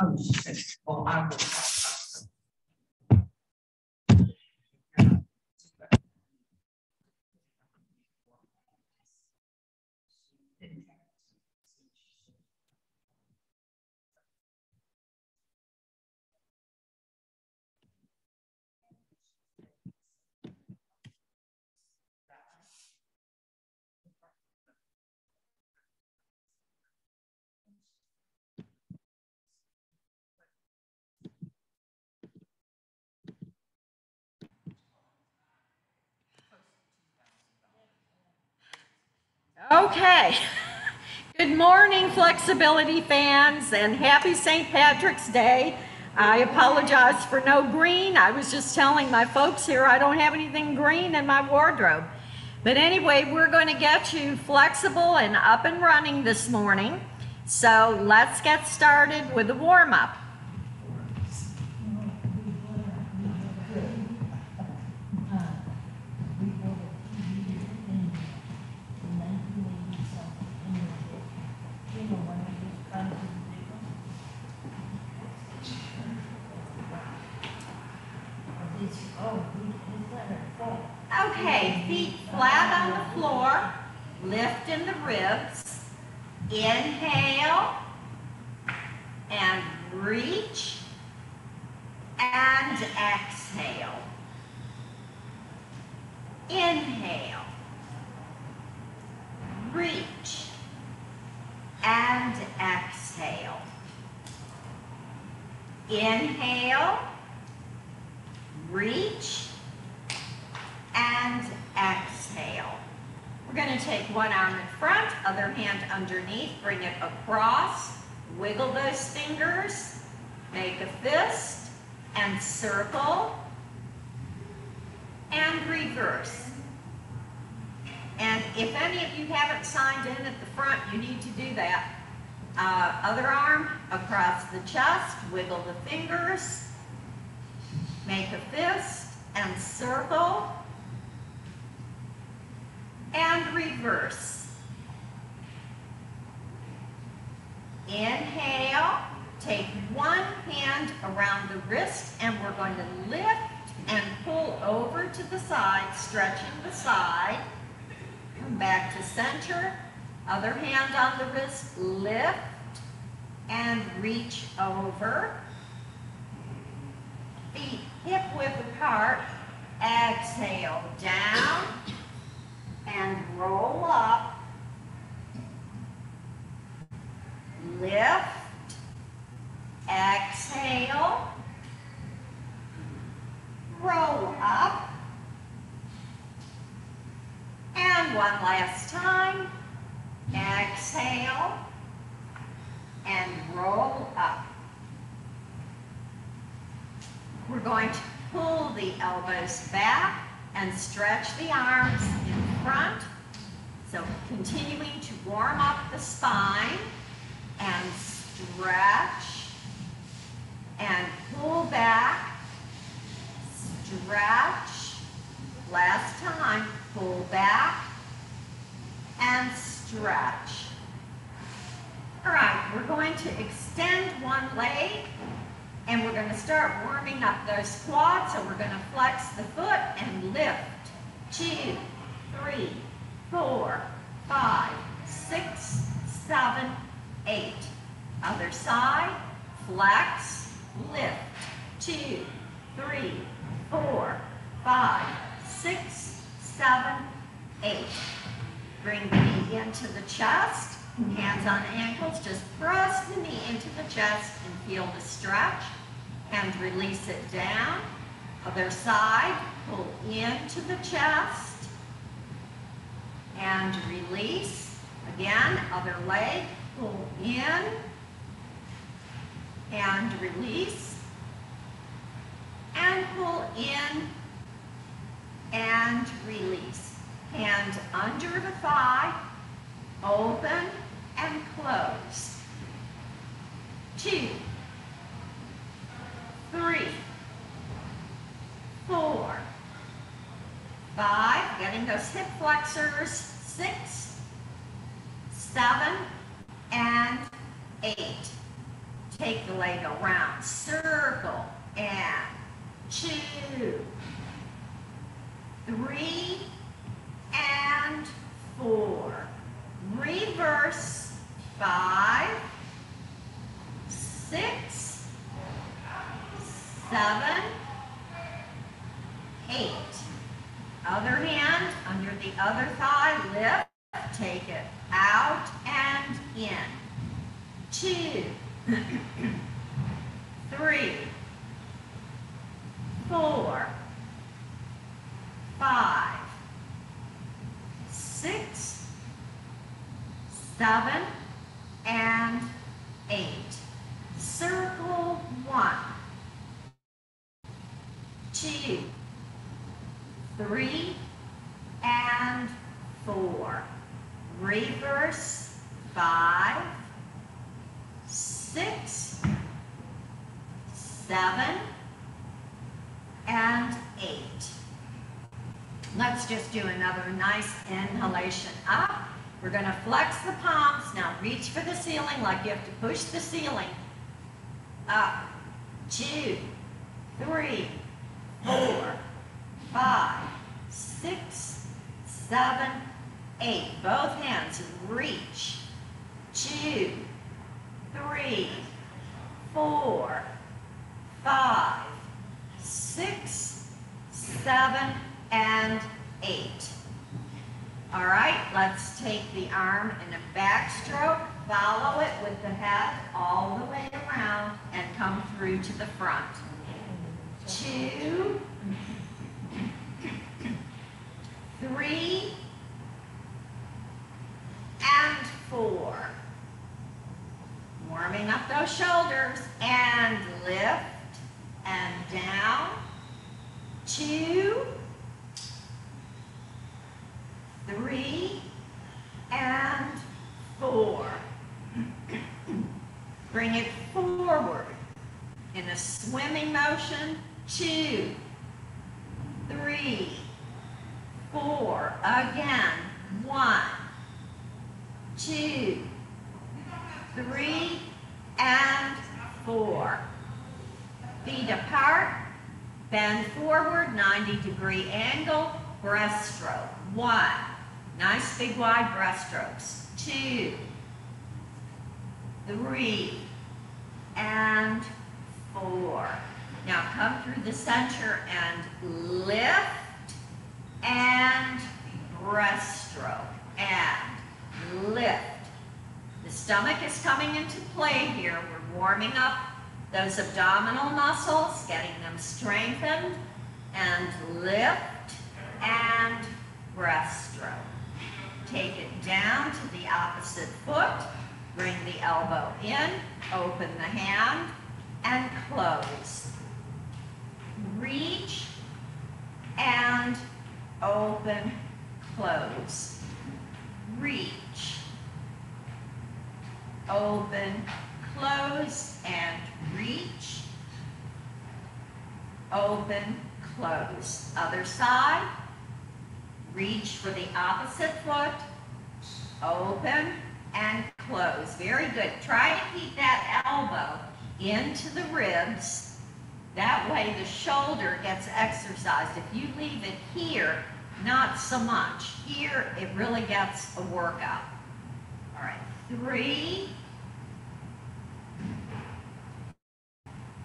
Oh, she well, I will. Okay. Good morning, flexibility fans, and happy St. Patrick's Day. I apologize for no green. I was just telling my folks here I don't have anything green in my wardrobe. But anyway, we're going to get you flexible and up and running this morning. So let's get started with the warm up. Okay, feet flat on the floor, lift in the ribs. Inhale and reach and exhale. Inhale, reach and exhale. Inhale, reach and exhale. We're going to take one arm in front, other hand underneath, bring it across, wiggle those fingers, make a fist, and circle, and reverse. And if any of you haven't signed in at the front, you need to do that. Uh, other arm across the chest, wiggle the fingers, make a fist, and circle, and reverse. Inhale, take one hand around the wrist and we're going to lift and pull over to the side, stretching the side. Come back to center. Other hand on the wrist, lift and reach over. Feet hip width apart. Exhale, down and roll up. Lift. Exhale. Roll up. And one last time. Exhale. And roll up. We're going to pull the elbows back and stretch the arms in front. So continuing to warm up the spine and stretch and pull back, stretch, last time, pull back and stretch. All right, we're going to extend one leg and we're going to start warming up those quads. So we're going to flex the foot and lift. Two, three, four, five, six, seven, eight. Other side, flex, lift. Two, three, four, five, six, seven, eight. Bring the knee into the chest, hands on ankles. Just press the knee into the chest and feel the stretch and release it down. Other side, pull into the chest and release. Again, other leg, pull in and release. And pull in and release. Hand under the thigh, open and close. Two, three, four, five, getting those hip flexors, six, seven, and eight. take the leg around, circle, and two, three, and four. Reverse, five, six, seven, eight. Other hand under the other thigh, lift, take it out and in. Two, three, four, five, six, seven, and eight. Circle one, two, three, and four. Reverse five, six, seven, and eight. Let's just do another nice inhalation up. We're gonna flex the palms. Now reach for the ceiling like you have to push the ceiling. Up, two, three, four, five, six, seven, eight. Both hands reach. Two, three, four, five, six, seven, and eight. All right, let's take the arm in a backstroke, follow it with the head all the way around, and come through to the front. Two, three, and four. Warming up those shoulders, and lift, and down, two, three, and four. Bring it forward in a swimming motion. Two, three, four. Again. One, two, three, and four. Feet apart. Bend forward, 90 degree angle, breaststroke. One, nice big wide breaststrokes. Two, three, and four. Now come through the center and lift and breaststroke and lift. The stomach is coming into play here. We're warming up those abdominal muscles, getting them strengthened, and lift and breaststroke. Take it down to the opposite foot, bring the elbow in, open the hand, and close. Reach and open, close. Reach, open, close, and reach, open, close. Other side, reach for the opposite foot, open, and close. Very good. Try to keep that elbow into the ribs. That way the shoulder gets exercised. If you leave it here, not so much. Here, it really gets a workout. All right, three,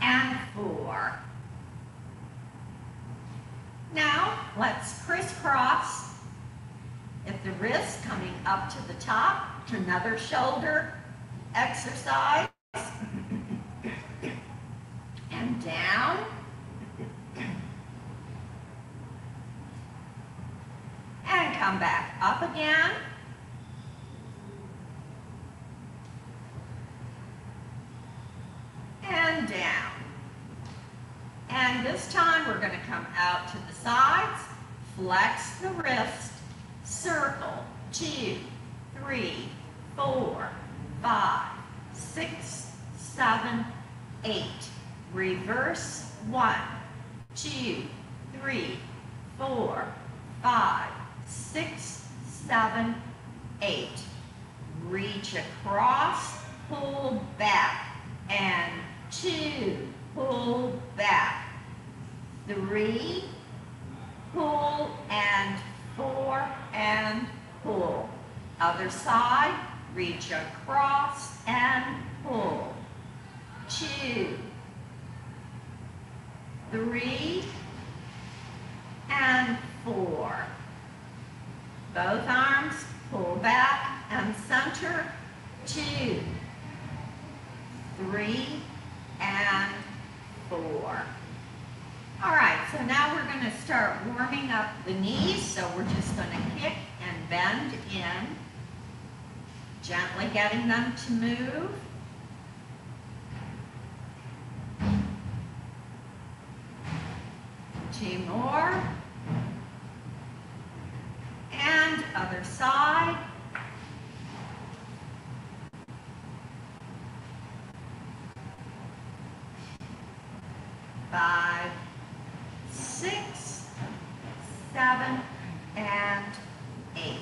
and four. Now, let's crisscross. If the wrist coming up to the top, to another shoulder exercise. And down. And come back up again. And down. And this time we're going to come out to the sides, flex the wrist, circle, two, three, four, five, six, seven, eight. Reverse, one, two, three, four, five, six, seven, eight. Reach across, pull back, and two, pull back. Three, pull and four and pull. Other side, reach across and pull. Two, three, and four. Both arms pull back and center. Two, three, and four. All right, so now we're going to start warming up the knees. So we're just going to kick and bend in, gently getting them to move. Two more. And other side. Five, six, seven, and eight.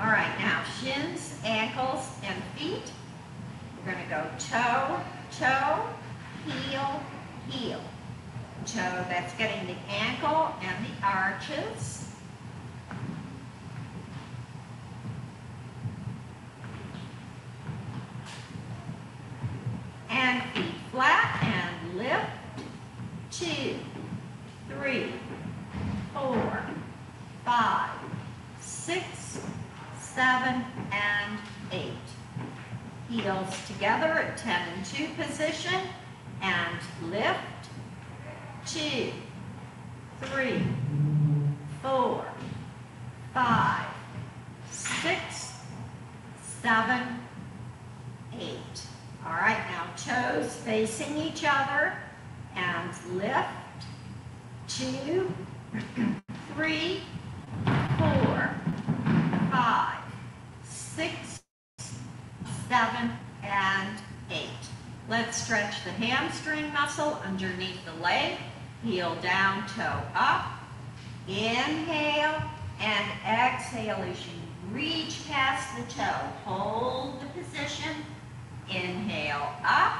All right, now shins, ankles, and feet. We're gonna go toe, toe, heel, heel. Toe, that's getting the ankle and the arches. And feet flat and lift. Two, three, four, five, six, seven, and eight. Heels together at 10 and 2 position and lift. Two, three, four, five, six, seven, eight. All right, now toes facing each other and lift. Two, three, four, five, six, seven, and eight. Let's stretch the hamstring muscle underneath the leg. Heel down, toe up. Inhale and exhale as you reach past the toe. Hold the position. Inhale up.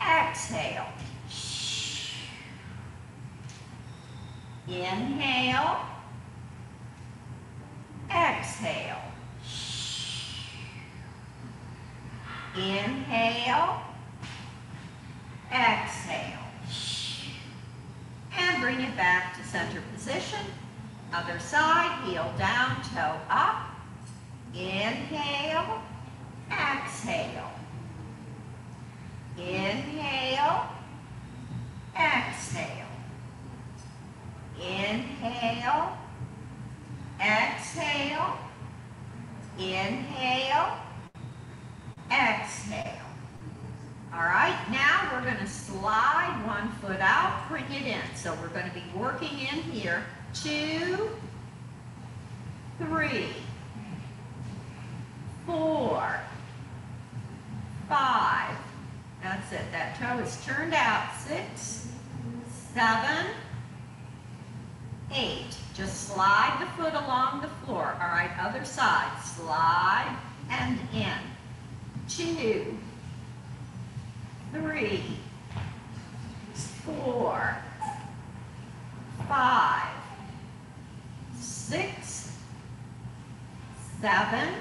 Exhale. Inhale. Exhale. Inhale. Exhale. And bring it back to center position. Other side, heel down, toe up. Inhale. Exhale. Inhale. Exhale. Inhale. Exhale. Inhale. Exhale. All right, now we're going to slide one foot out, bring it in. So we're going to be working in here. Two, three, four, five. That's it. That toe is turned out. Six, seven, eight. Just slide the foot along the floor. All right, other side. Slide and in. Two, three, four, five, six, seven,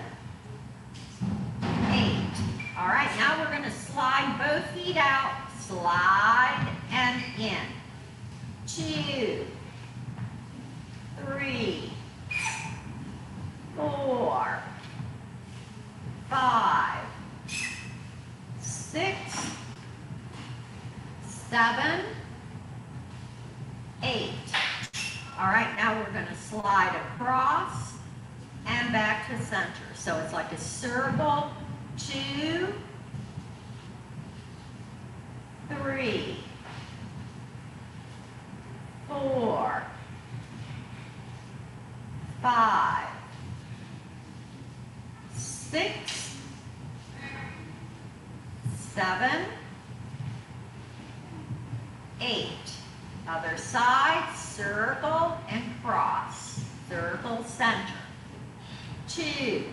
eight. All right, now we're going to slide both feet out, slide and in. Two, three, four, five, six, seven, eight. All right, now we're going to slide across and back to center. So it's like a circle, two, three, four, five, six, seven, eight. Other side, circle and cross. Circle, center. Two,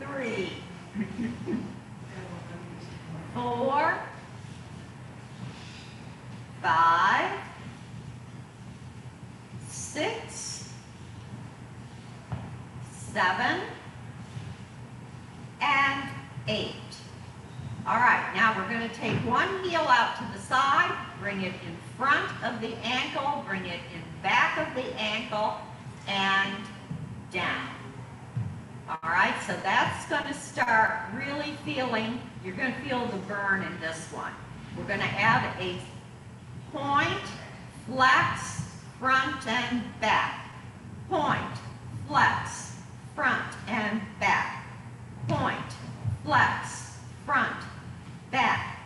three, seven, and eight. All right, now we're gonna take one heel out to the side, bring it in front of the ankle, bring it in back of the ankle, and down. All right, so that's gonna start really feeling, you're gonna feel the burn in this one. We're gonna add a point, flex, front and back. Point, flex, front and back. Point, flex, front, back.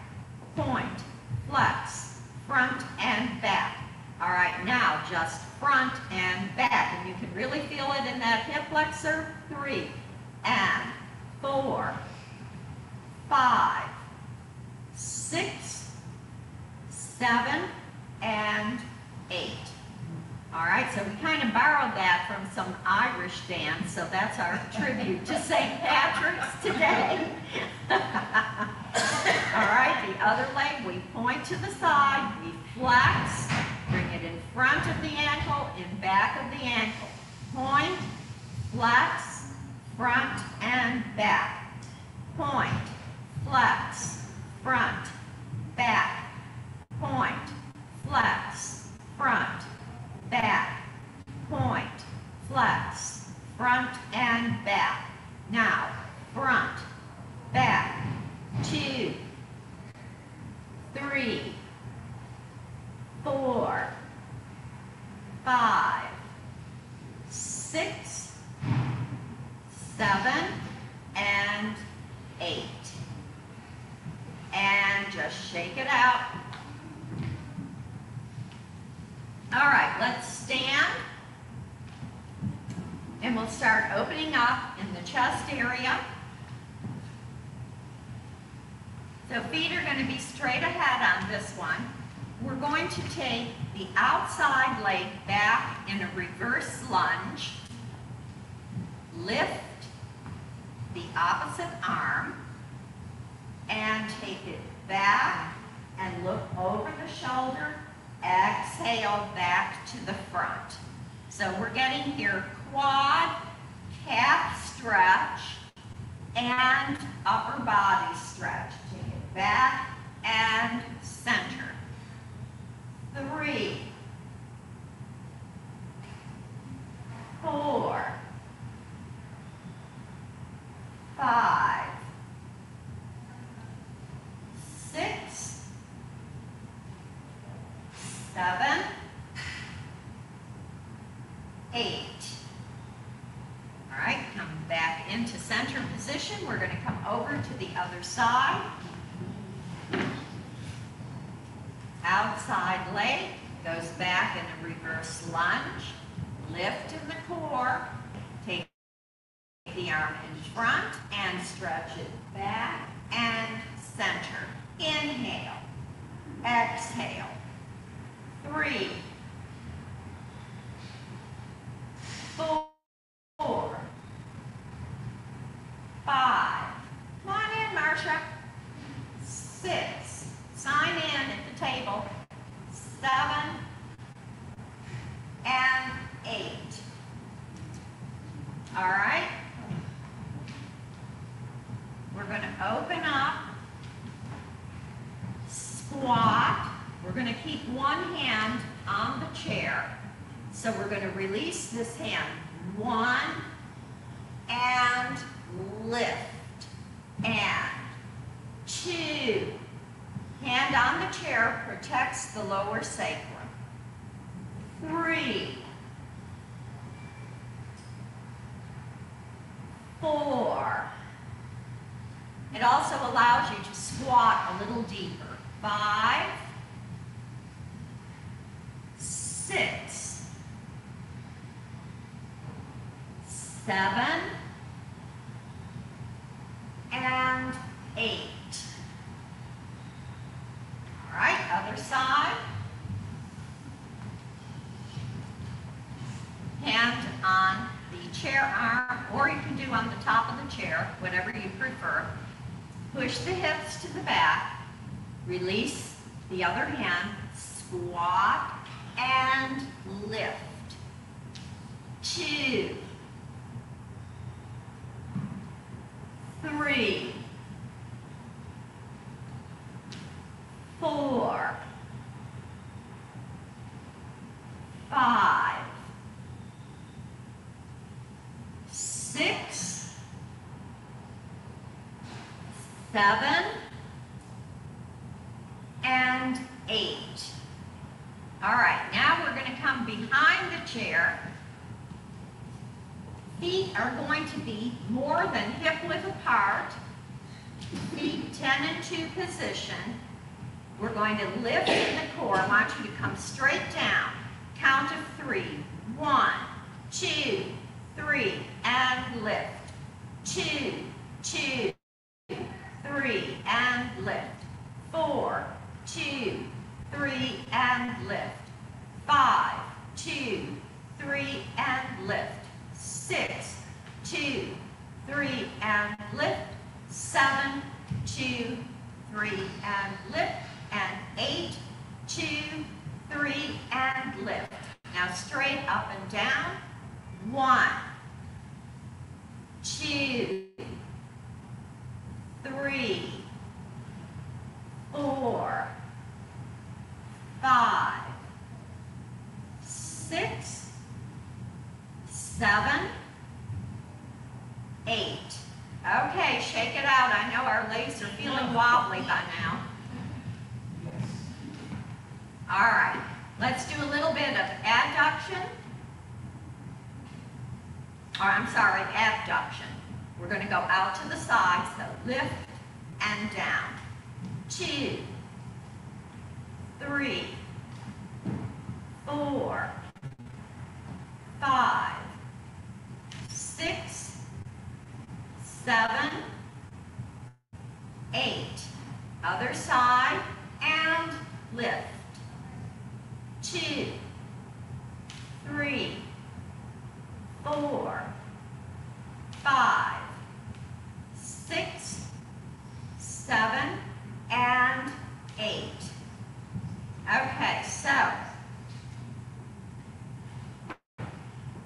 Point, flex, front and back. All right, now just front and back. And you can really feel it in that hip flexor. Three and four, five, six, seven, and eight. All right, so we kind of borrowed that from some Irish dance, so that's our tribute to St. Patrick's today. All right, the other leg, we point to the side, we flex, bring it in front of the ankle, in back of the ankle. Point, flex, front and back. Point, flex, front, back. Point, flex, front, back. Point, flex, front and back. Now, front, back, two, three, four, five, six, seven, and eight. And just shake it out. All right, let's stand. And we'll start opening up in the chest area. So feet are going to be straight ahead on this one. We're going to take the outside leg back in a reverse lunge. Lift the opposite arm and take it back and look over the shoulder. Exhale back to the front. So we're getting here quad, calf stretch, and upper body stretch. Take it back and center. Three, four, five, six, seven, eight. All right, come back into center position. We're going to come over to the other side. Outside leg goes back in a reverse lunge. Lift in the core. Take the arm in front and stretch it back and center. Inhale. Exhale. Three. Four. Five. Come on in, Marcia. Six. Sign in at the table. Seven. And eight. All right? We're going to open up. Squat. We're going to keep one hand on the chair. So we're going to release this hand. One. And lift. And two. Hand on the chair protects the lower sacrum. Three. Four. It also allows you to squat a little deeper. Five. Six. Seven. And eight. All right, other side. Hand on the chair arm, or you can do on the top of the chair, whatever you prefer. Push the hips to the back. Release the other hand. Squat and lift. Two. Three. Two, three, and lift. Now straight up and down. One, two, three, four, five, six, seven, eight. Okay, shake it out. I know our legs are feeling wobbly by now. All right, let's do a little bit of adduction. Or I'm sorry, abduction. We're going to go out to the side, so lift and down. Two, three, four, five, six, seven, eight. Other side and lift. Two, three, four, five, six, seven, and eight. Okay, so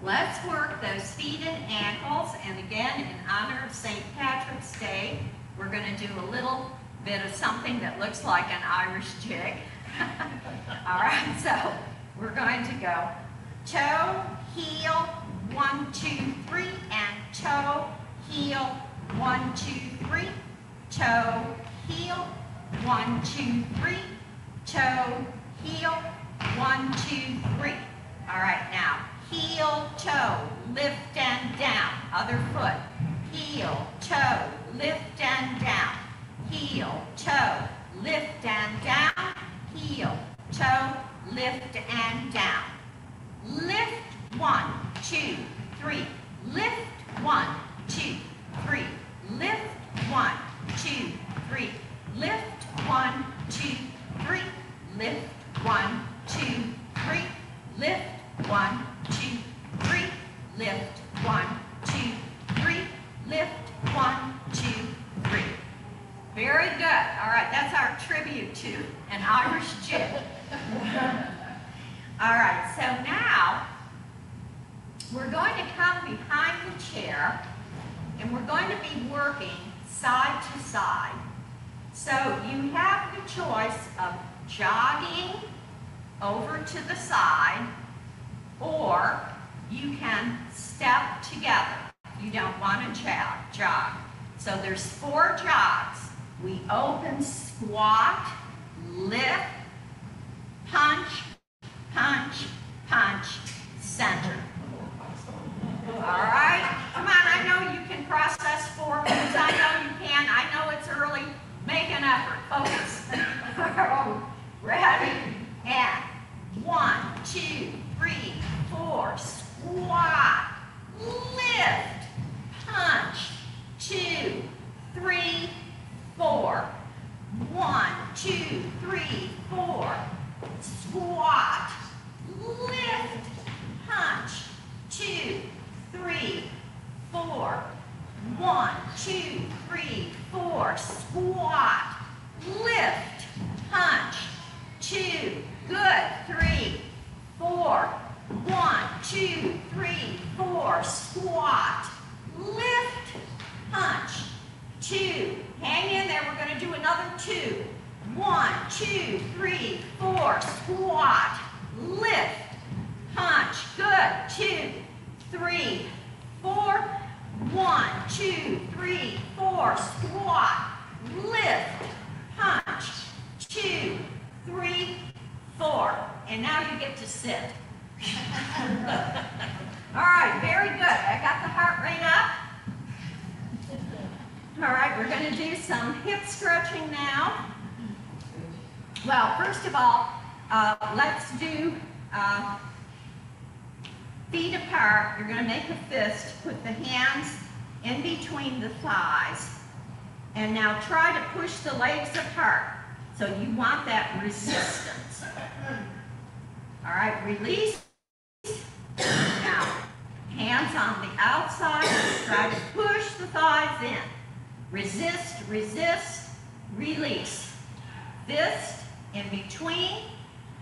let's work those feet and ankles. And again, in honor of St. Patrick's Day, we're going to do a little bit of something that looks like an Irish jig. All right, so we're going to go. Toe, heel, one, two, three, and toe, heel, one, two, three, toe, heel, one, two, three, toe, heel, one, two, three. All right, now, heel, toe, lift and down, other foot, heel, toe, lift and down, heel, toe, lift and down, heel, toe, lift and down. Lift, one, two, three. Lift, one, two, three. Lift, one, two, three. Lift, one, two, three. Lift, one, two, three. Lift, one, two, three. Lift, one, two, three. Lift, one, two, three. Very good. All right, that's our tribute to an Irish jig. All right, so now we're going to come behind the chair and we're going to be working side to side. So you have the choice of jogging over to the side or you can step together. You don't want to jog. So there's four jogs. We open, squat, lift, punch, punch, center. All right? Come on, I know you can process four moves. I know you can. I know it's early. Make an effort. Focus. Ready? And one, two, three, four. Squat. Lift. Punch. Two, three, four. One, two, three, four. Squat. Lift. Punch. Two, three, four. One, two, three, four. Squat. Lift. Punch. Two. Good. Three, four. One, two, three, four. Squat. Lift. Punch. two. Hang in there, we're gonna do another two. One, two, three, four, squat, lift, punch, good. Two, three, four, one, two, three, four, squat, lift, punch, two, three, four. And now you get to sit. All right, very good. I got the heart rate up. All right, we're going to do some hip stretching now. Well, first of all, uh, let's do uh, feet apart. You're going to make a fist. Put the hands in between the thighs. And now try to push the legs apart. So you want that resistance. All right, release. Now, hands on the outside. Try to push the thighs in. Resist, resist, release. Fist in between,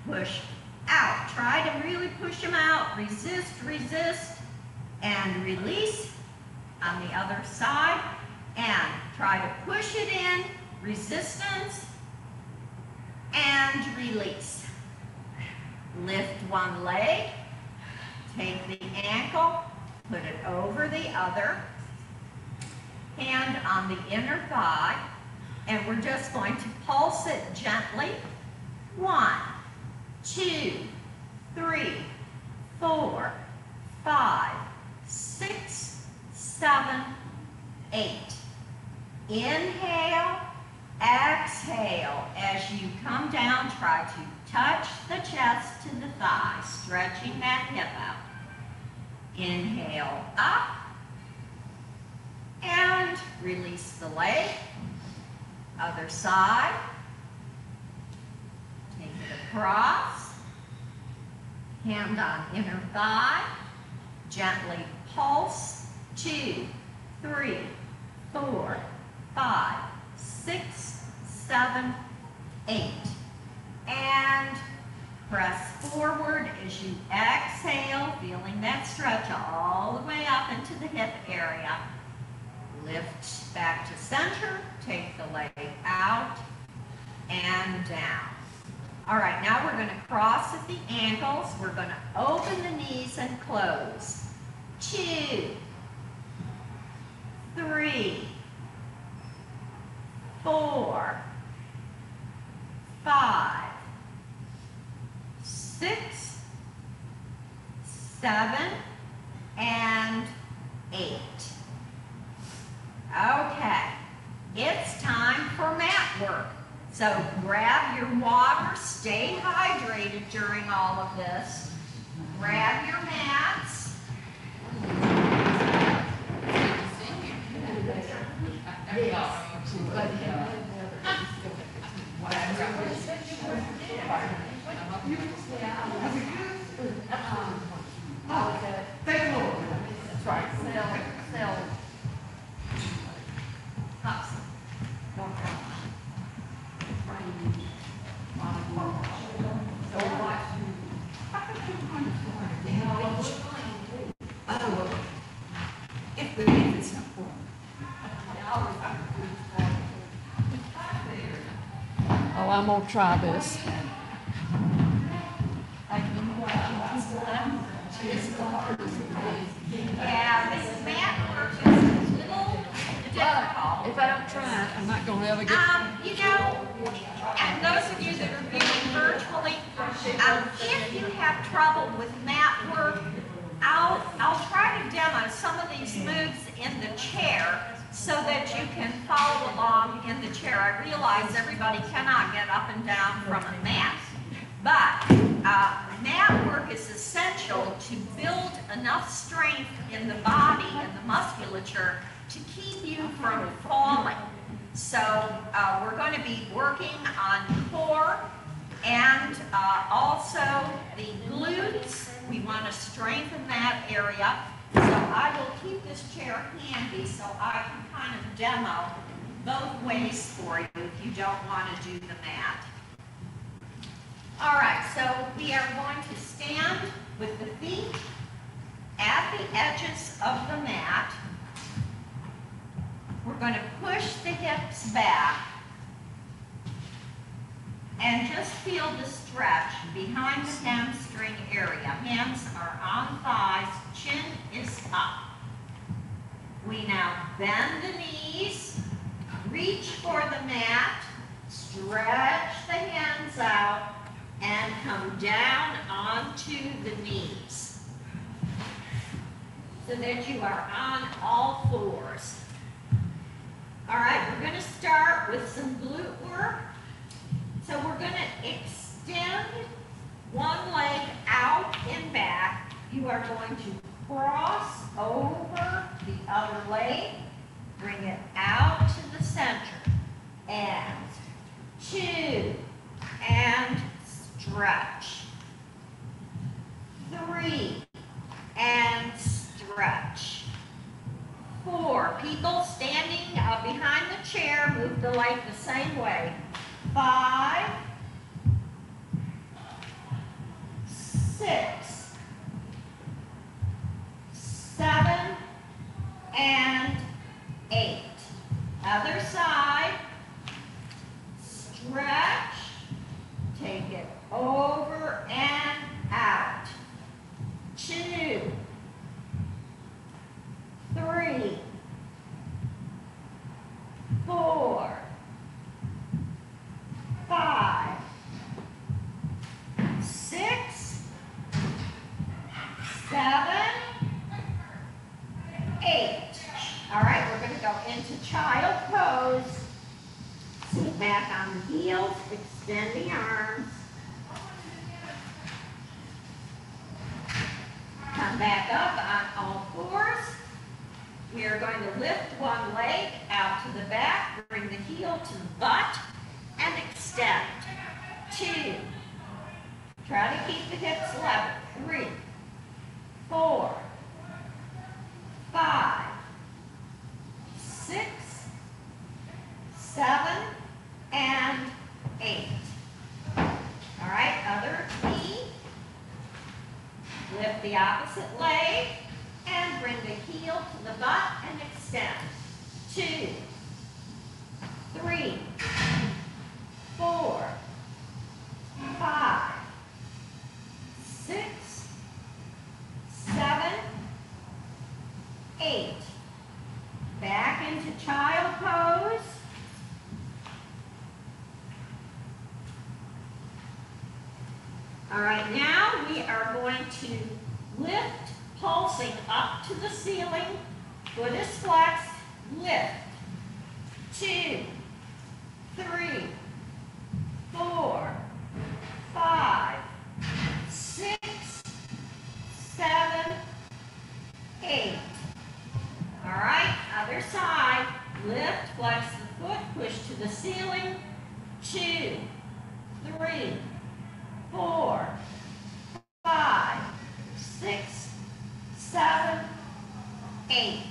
push out. Try to really push them out. Resist, resist, and release on the other side. And try to push it in, resistance, and release. Lift one leg, take the ankle, put it over the other, hand on the inner thigh, and we're just going to pulse it gently. One, two, three, four, five, six, seven, eight. Inhale, exhale. As you come down, try to touch the chest to the thigh, stretching that hip out. Inhale up and release the leg. Other side. Across. Hand on inner thigh. Gently pulse. Two, three, four, five, six, seven, eight. And press forward as you exhale, feeling that stretch all the way up into the hip area. Lift back to center, take the leg out and down. All right, now we're going to cross at the ankles. We're going to open the knees and close. Two, three, four, five, six, seven, and eight. Okay, it's time for mat work. So grab your water, stay hydrated during all of this. Grab your mats. Thank you, Lord. That's right. Sell, sell. Hops. Oh, if Oh, I'm gonna try this. If I don't try it, I'm not gonna ever get. Um, you know, and those of you that are viewing virtually, um, if you have trouble with mat work, I'll, I'll try to demo some of these moves in the chair so that you can follow along in the chair. I realize everybody cannot get up and down from a mat, but, uh, mat work is essential to build enough strength in the body and the musculature to keep you from falling. So uh, we're going to be working on core and uh, also the glutes. We want to strengthen that area. So I will keep this chair handy so I can kind of demo both ways for you if you don't want to do the mat. All right, so we are going to stand with the feet at the edges of the mat. We're gonna push the hips back. And just feel the stretch behind the hamstring area. Hands are on thighs, chin is up. We now bend the knees, reach for the mat, stretch the hands out, and come down onto the knees. So that you are on all fours. All right, we're gonna start with some glute work. So we're gonna extend one leg out and back. You are going to cross over the other leg, bring it out to the center, and two, and stretch. Three, and stretch. Four, people standing uh, behind the chair, move the leg the same way. Five, six, seven, and eight. Other side, stretch, take it over and out. Two, three, four, five, six, seven, eight. All right, we're going to go into child pose. Sit back on the heels, extend the arms. Come back up on all fours. We are going to lift one leg out to the back, bring the heel to the butt, and extend. Two. Try to keep the hips level. Three, four, five, six, seven, and eight. All right, other knee. Lift the opposite leg and bring the heel to the butt and extend. Two, three, four, five, six, seven, eight. Back into child pose. All right, now we are going to lift, pulsing up to the ceiling. Foot is flexed, lift. Two, three, four, five, six, seven, eight. All right, other side. Lift, flex the foot, push to the ceiling. Two, three, four, five, six, seven, eight.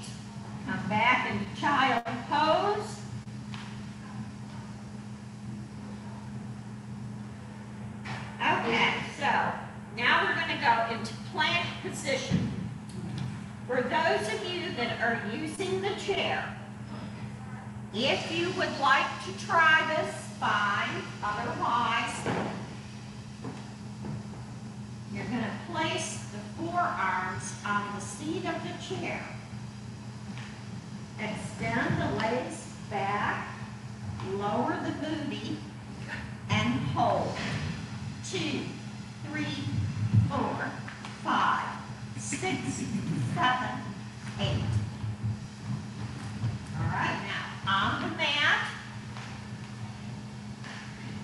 Come back into child pose. Okay, so now we're going to go into plank position. For those of you that are using the chair, if you would like to try this, fine. Otherwise, you're going to place the forearms on the seat of the chair. Extend the legs back, lower the booty, and hold. Two, three, four, five, six, seven, eight. All right, now on the mat,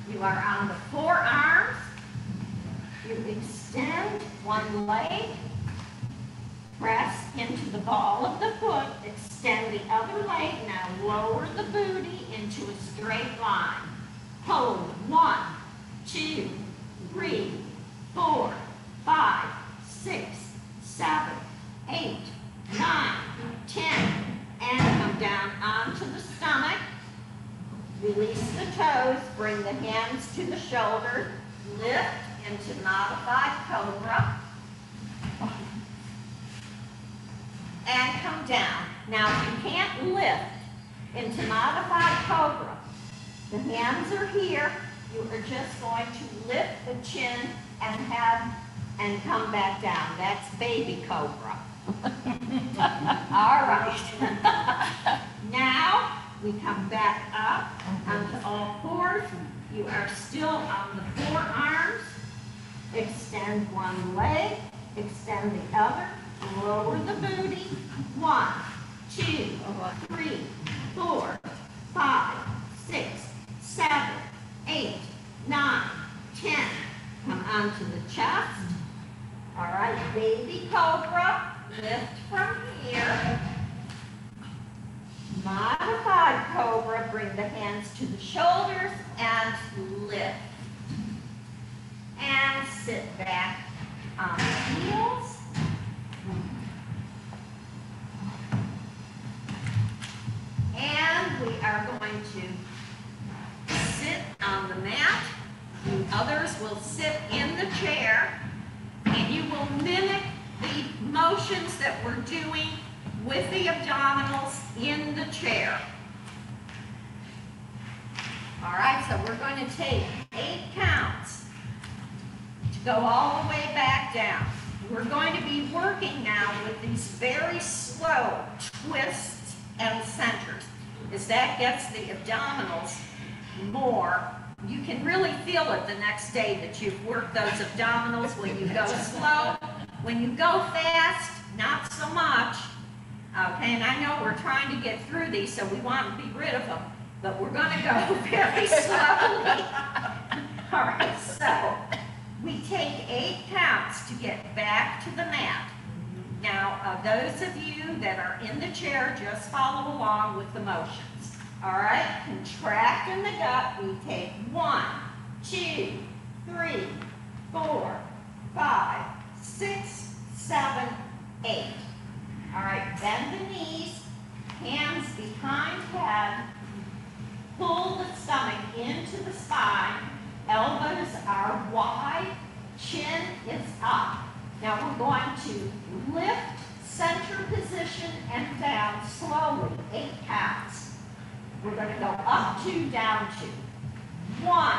you are on the forearms. You extend one leg, press into the ball of the foot, extend the other leg, now lower the booty into a straight line. Hold one, two, three, four, five, six, seven, eight, nine, ten, and come down onto the stomach. Release the toes, bring the hands to the shoulder, lift into modified cobra. And come down. Now, if you can't lift, into modified cobra. The hands are here. You are just going to lift the chin and have, and come back down. That's baby cobra. All right. Now, we come back up onto all fours. You are still on the forearms. Extend one leg, extend the other, lower the booty. One, two, three, four, five, six, seven, eight, nine, ten. Come onto the chest. All right, baby cobra, lift from here. Modified cobra, bring the hands to the shoulders and lift. And sit back on the heels. And we are going to sit on the mat. The others will sit in the chair. And you will mimic the motions that we're doing with the abdominals in the chair. All right, so we're going to take eight counts to go all the way back down. We're going to be working now with these very slow twists and centers. As that gets the abdominals more, you can really feel it the next day that you've worked those abdominals when you go slow. When you go fast, not so much. Okay, and I know we're trying to get through these, so we want to be rid of them, but we're gonna go very slowly. All right, so we take eight counts to get back to the mat. Now, uh, those of you that are in the chair, just follow along with the motions. All right, contract in the gut. We take one, two, three, four, five, six, seven, eight. All right, bend the knees, hands behind head. Pull the stomach into the spine. Elbows are wide, chin is up. Now we're going to lift center position and down slowly, eight counts. We're going to go up two, down two. One,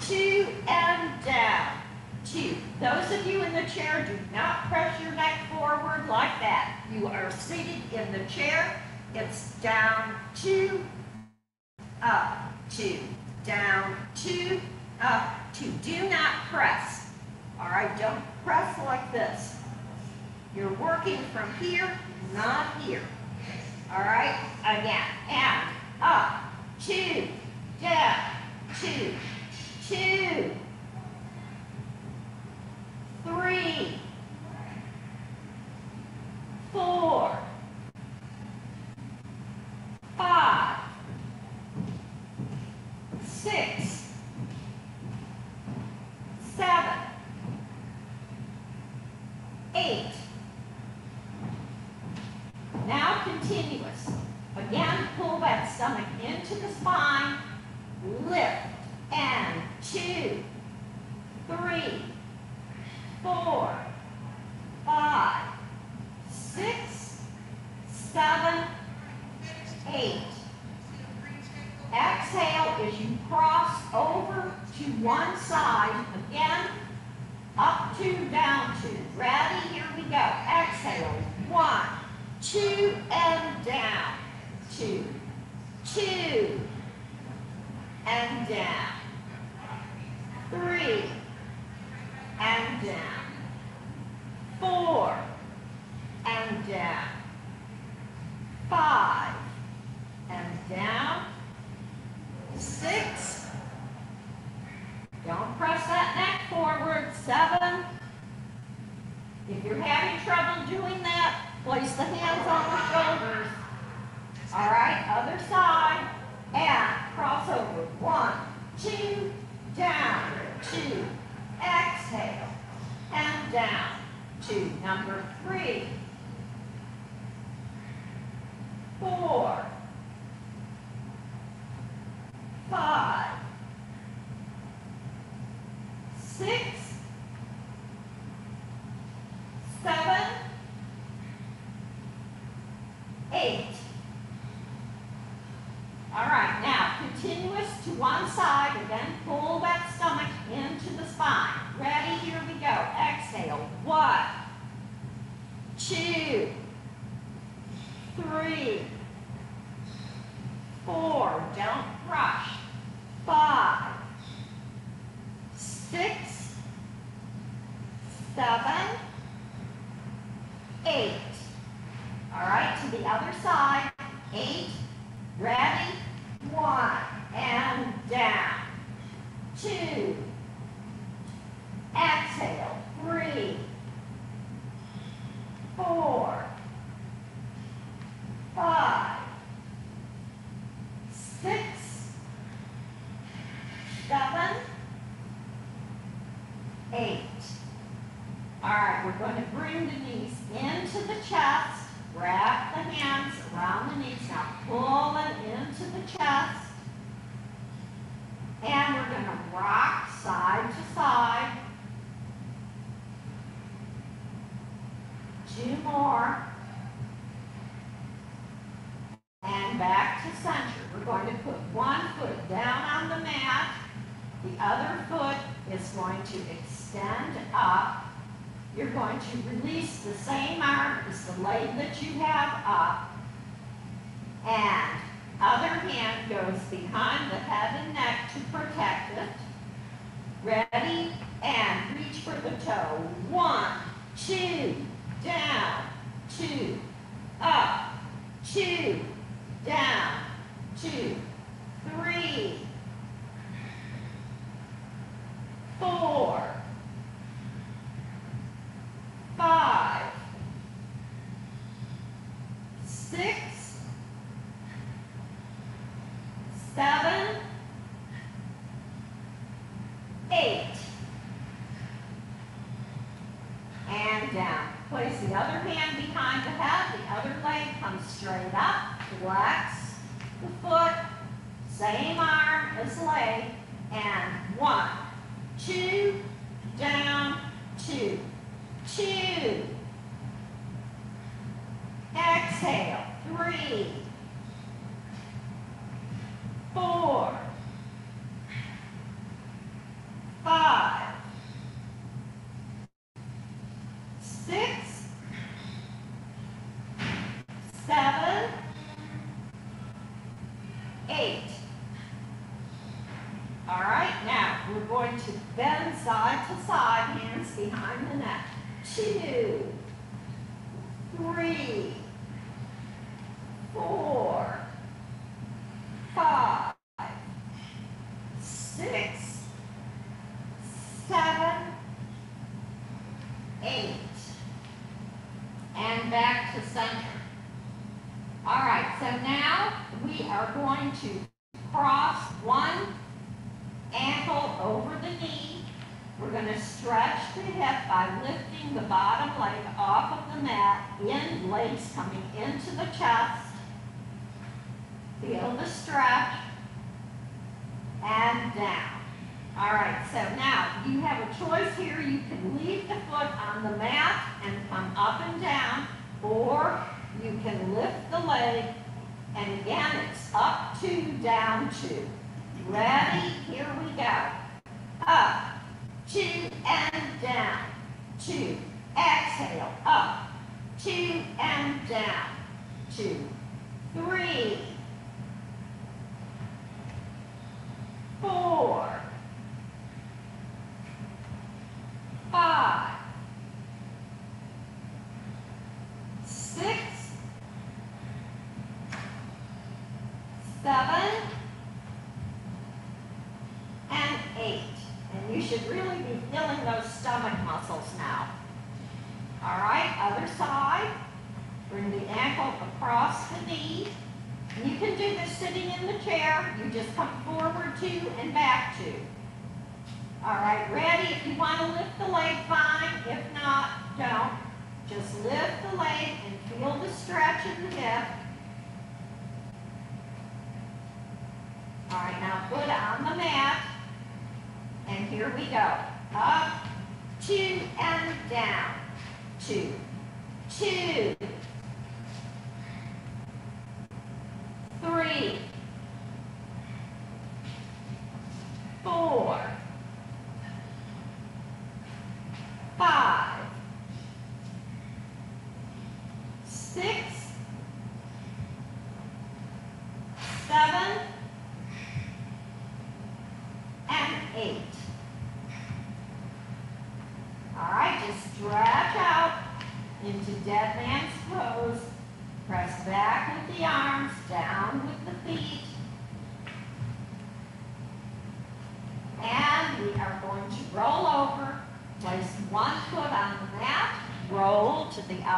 two, and down. Two. Those of you in the chair, do not press your neck forward like that. You are seated in the chair. It's down two, up two, down two, up two. Do not press. All right, don't press like this. You're working from here, not here. All right, again, and up, two, down, two, two, three, four, five, six, seven, eight. Now continuous. Again, pull that stomach into the spine, lift, and two, three, four, five, six, seven, eight. Exhale as you cross over to one side. Again, up two, down two. Ready? Here we go. Exhale. One, two, and down. Two, two, and down. Three, and down. Four, and down. Five, and down. Six. Don't press that neck forward. Seven. If you're having trouble doing that, place the hands on the shoulders. All right, other side. And cross over. One, two, down, two. Exhale. And down. Two. Number three. knees into the chest. Wrap the hands around the knees. Now pull them into the chest. And we're going to rock side to side. Two more. And back to center. We're going to put one foot down on the mat. The other foot is going to extend up you're going to release the same arm as the leg that you have up. And other hand goes behind the head and neck to protect it. Ready? And reach for the toe. One, two, down, two, up, two, down, two, three, four, five, six, seven, eight, and down. Place the other hand behind the head, the other leg comes straight up, flex the foot, same arm as leg, and one, two, down, two two. Exhale, three. time.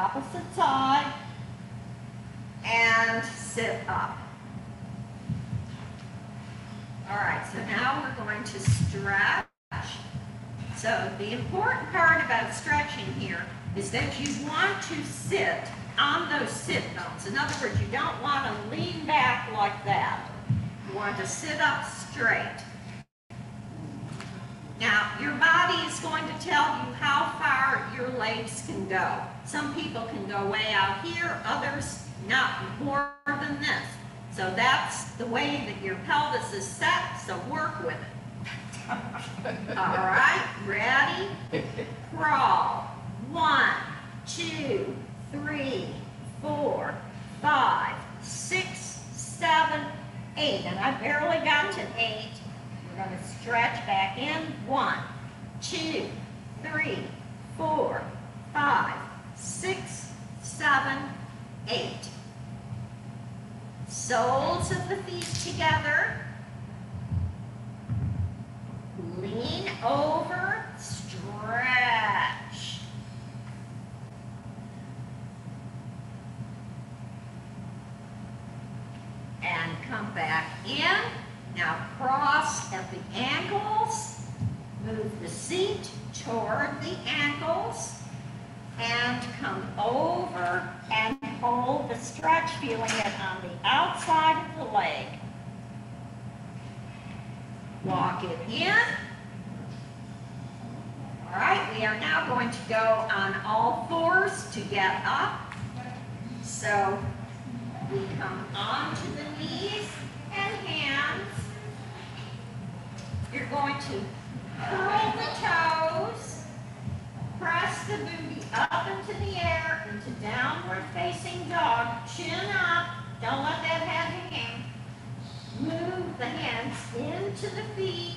Opposite side, and sit up. All right, so now we're going to stretch. So the important part about stretching here is that you want to sit on those sit bones. In other words, you don't want to lean back like that. You want to sit up straight. Now, your body is going to tell you how far your legs can go. Some people can go way out here, others not more than this. So that's the way that your pelvis is set, so work with it. All right, ready? Crawl. One, two, three, four, five, six, seven, eight. And I barely got to eight. We're going to stretch back in. One, two, three, four, five, six, seven, eight. Soles of the feet together. Lean over, stretch. And come back in. Now cross at the ankles. Move the seat toward the ankles. And come over and hold the stretch, feeling it on the outside of the leg. Walk it in. All right, we are now going to go on all fours to get up. So we come onto the knees and hands. You're going to curl the toes, press the booty up into the air, into downward facing dog, chin up, don't let that head hang. Move the hands into the feet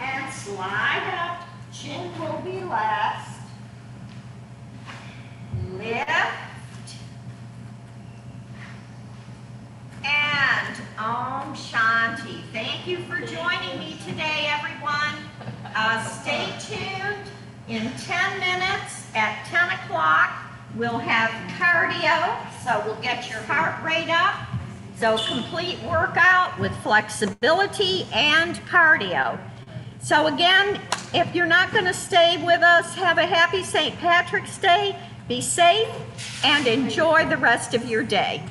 and slide up, chin will be last. Lift. And Om Shanti. Thank you for joining me today, everyone. Uh, stay tuned. In 10 minutes at 10 o'clock, we'll have cardio, so we'll get your heart rate up. So complete workout with flexibility and cardio. So again, if you're not going to stay with us, have a happy St. Patrick's Day. Be safe and enjoy the rest of your day.